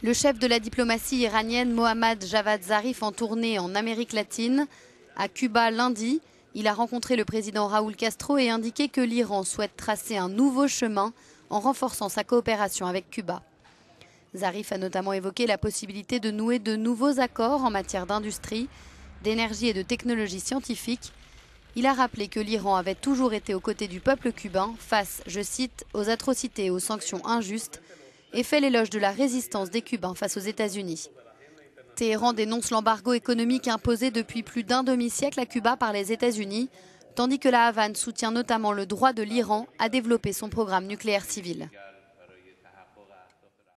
Le chef de la diplomatie iranienne Mohammad Javad Zarif en tournée en Amérique latine, à Cuba lundi, il a rencontré le président Raúl Castro et indiqué que l'Iran souhaite tracer un nouveau chemin en renforçant sa coopération avec Cuba. Zarif a notamment évoqué la possibilité de nouer de nouveaux accords en matière d'industrie, d'énergie et de technologie scientifique. Il a rappelé que l'Iran avait toujours été aux côtés du peuple cubain face, je cite, aux atrocités et aux sanctions injustes et fait l'éloge de la résistance des Cubains face aux États-Unis. Téhéran dénonce l'embargo économique imposé depuis plus d'un demi-siècle à Cuba par les États-Unis, tandis que la Havane soutient notamment le droit de l'Iran à développer son programme nucléaire civil.